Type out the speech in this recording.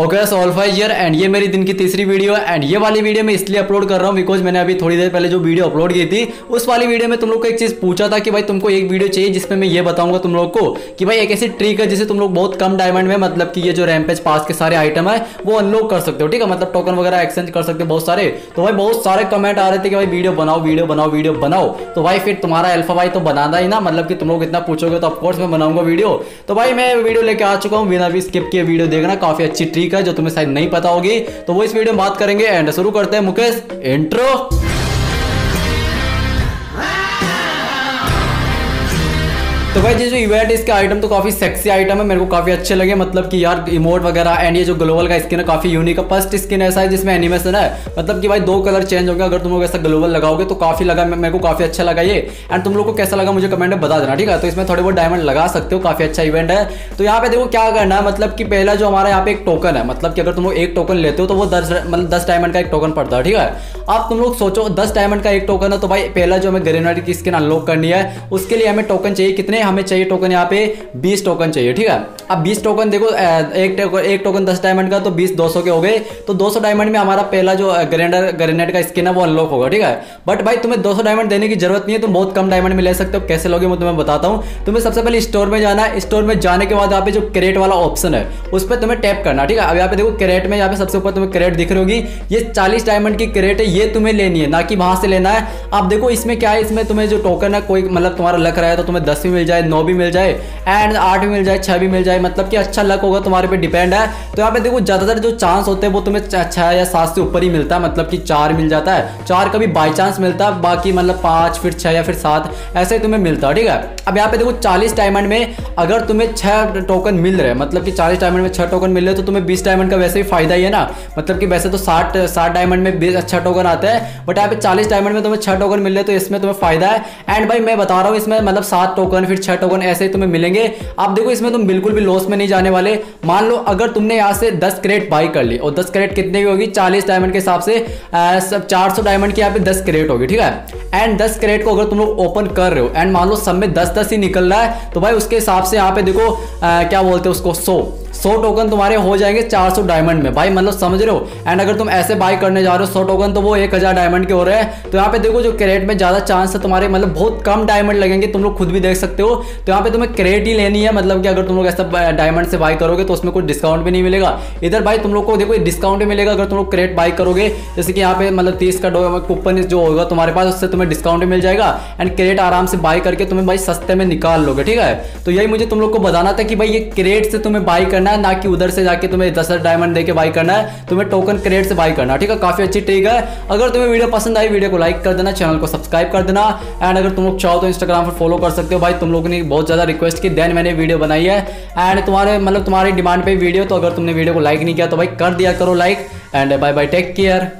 Okay sol-fa year and ये मेरी दिन की तीसरी वीडियो है एंड ये वाली वीडियो मैं इसलिए अपलोड कर रहा हूँ बिकॉज़ मैंने अभी थोड़ी देर पहले जो वीडियो अपलोड की थी, उस वाली वीडियो में तुम लोग को एक चीज़ पूछा था कि भाई तुमको एक वीडियो चाहिए जिसमें मैं ये बताऊँगा तुम लोग को कि भाई एक ऐसी ट्रिक है जिसे तुम लोग बहुत कम डायमंड में मतलब कि ये जो रैमपेज पास के सारे आइटम है, वो अनलॉक कर सकते हो, ठीक है? मतलब टोकन वगैरह एक्सचेंज कर सकते हो बहुत सारे। तो भाई बहुत सारे कमेंट आ रहे थे कि भाई वीडियो बनाओ वीडियो बनाओ वीडियो बनाओ। तो भाई फिर तुम्हारा अल्फ़ा भाई तो बनाना ही ना मतलब कि तुम लोग इतना पूछोगे तो ऑफकोर्स मैं बनाऊँगा वीडियो तो भाई मैं वीडियो लेके आ चुका हूँ, बिना भी स्किप किए वीडियो देखना, काफ़ी अच्छी ट्रिक है, जो तुम्हें शायद नहीं पता होगी तो वो इस वीडियो में बात करेंगे एंड शुरू करते हैं मुकेश इंट्रो तो भाई जो इवेंट इसके आइटम तो काफ़ी सेक्सी आइटम है, मेरे को काफ़ी अच्छे लगे मतलब कि यार इमोट वगैरह एंड ये जो ग्लोबल का स्किन है, काफ़ी यूनिक है। फ़र्स्ट स्किन ऐसा है जिसमें एनिमेशन है मतलब कि भाई दो कलर चेंज होंगे अगर तुम लोग ऐसा ग्लोबल लगाओगे तो काफ़ी लगा मेरे को काफ़ी अच्छा लगा ये। एंड तुम लोग को कैसा लगा मुझे कमेंट में बता देना, ठीक है? तो इसमें थोड़े बहुत डायमंड लगा सकते हो, काफ़ी अच्छा इवेंट है। तो यहाँ पे देखो क्या करना है मतलब कि पहला जो हमारा यहाँ पे एक टोकन है मतलब कि अगर तुम लोग एक टोकन लेते हो तो वो दस मतलब दस डायमंड का एक टोकन पड़ता है, ठीक है? अब तुम लोग सोचो, दस डायमंड का एक टोकन है तो भाई पहला जो हमें ग्रेनाइट की स्किन अनलॉक करनी है, उसके लिए हमें टोकन चाहिए कितने? हमें चाहिए टोकन यहाँ पे 20 टोकन चाहिए, ठीक है? अब 20 टोकन देखो एक टोकन एक टोकन 10 डायमंड का तो 20 200 के हो गए। तो 200 डायमंड में हमारा पहला जो ग्रेंडर ग्रेनेड का स्किन है, वो अनलॉक होगा, ठीक है? बट भाई, तुम्हें 200 डायमंड देने की ज़रूरत नहीं है, तुम बहुत कम डायमंड में ले सकते हो। कैसे लोगे, मैं तुम्हें बताता हूँ। तुम्हें सबसे पहले स्टोर में जाना है। स्टोर में जाने के बाद यहाँ पे जो क्रेट वाला ऑप्शन है, उस पर तुम्हें टैप करना, ठीक है? अब यहाँ पे देखो क्रेट में यहाँ पे सबसे ऊपर तुम्हें क्रेट दिख रही होगी। ये चालीस डायमंड की क्रेट है, ये तुम्हें लेनी है, ना कि वहाँ से लेना है। अब देखो, इसमें क्या है? इसमें तुम्हें जो टोकन है, कोई मतलब तुम्हारा लक रहा है तो तुम्हें दस भी मिल जाए, नौ भी मिल जाए एंड आठ भी मिल जाए, छह भी मिल जाए मतलब कि अच्छा लक होगा तुम्हारे पे डिपेंड है। तो यहाँ पे देखो, ज़्यादातर जो चांस होते हैं वो तुम्हें छह या सात से ऊपर ही मिलता है मतलब कि चार मिल जाता है। चार कभी बाई चांस मिलता है बाकी मतलब पाँच, फिर छह या फिर सात, ऐसे ही तुम्हें मिलता है ठीक है? अब यहाँ पे देखो, चालीस डायमंड में अगर तुम्हें छह टोकन मिल रहे मतलब कि चालीस डायमंड में छह टोकन मिल रहे तो तुम्हें बीस डायमंड का वैसे ही फ़ायदा ही है ना। मतलब कि वैसे तो साठ साठ डायमंड में बीस अच्छा टोकन आता है बट यहाँ पे चालीस डायमंड में तुम्हें छह टोकन मिल रहे तो इसमें तुम्हें फ़ायदा है। एंड भाई, मैं बता रहा हूँ, इसमें मतलब सात टोकन फिर छह टोकन ऐसे ही तुम्हें मिलेंगे। आप देखो इसमें तुम बिल्कुल भी लॉस में नहीं जाने वाले। मान लो अगर तुमने यहाँ से दस क्रेट बाई कर ली और दस क्रेट कितने की होगी? चालीस डायमंड के हिसाब से चार सौ डायमंड की यहाँ पे दस क्रेट होगी ठीक है? एंड दस क्रेट को अगर तुम लोग ओपन कर रहे हो एंड मान लो सब में दस दस ही निकल रहा है तो भाई उसके हिसाब से यहाँ पे देखो आ, क्या बोलते हैं उसको सो। सौ टोकन तुम्हारे हो जाएँगे 400 डायमंड में। भाई मतलब समझ रहे हो? एंड अगर तुम ऐसे बाय करने जा रहे हो 100 टोकन तो वो 1000 डायमंड के हो रहे हैं। तो यहाँ पे देखो जो क्रेट में ज़्यादा चांस है तुम्हारे मतलब बहुत कम डायमंड लगेंगे तुम लोग खुद भी देख सकते हो। तो यहाँ पे तुम्हें क्रेट ही लेनी है मतलब कि अगर तुम लोग ऐसा डायमंड से बाय करोगे तो उसमें कोई डिस्काउंट भी नहीं मिलेगा। इधर भाई तुम लोग को देखो डिस्काउंट भी मिलेगा अगर तुम लोग क्रेट बाय करोगे। जैसे कि यहाँ पे मतलब तीस का कूपन जो होगा तुम्हारे पास, उससे तुम्हें डिस्काउंट मिल जाएगा। एंड क्रेट आराम से बाई करके तुम्हें भाई सस्ते में निकाल लोगे, ठीक है? तो यही मुझे तुम लोग को बताना था कि भाई ये क्रेट से तुम्हें बाय करना है, ना कि उधर से जाके तुम्हें दस डायमंड देके बाई करना है। तुम्हें टोकन क्रेड से बाई करना ठीक है? काफ़ी अच्छी ट्रिक है। अगर तुम्हें वीडियो पसंद आई, वीडियो को लाइक कर देना चैनल को सब्सक्राइब कर देना। एंड अगर तुम लोग चाहो तो इंस्टाग्राम पर फॉलो कर सकते हो। भाई तुम लोग ने बहुत ज़्यादा रिक्वेस्ट की देन मैंने वीडियो बनाई है। एंड तुम्हारे मतलब तुम्हारी डिमांड पर वीडियो तो अगर तुमने वीडियो को लाइक नहीं किया तो भाई कर दिया करो like and bye bye take care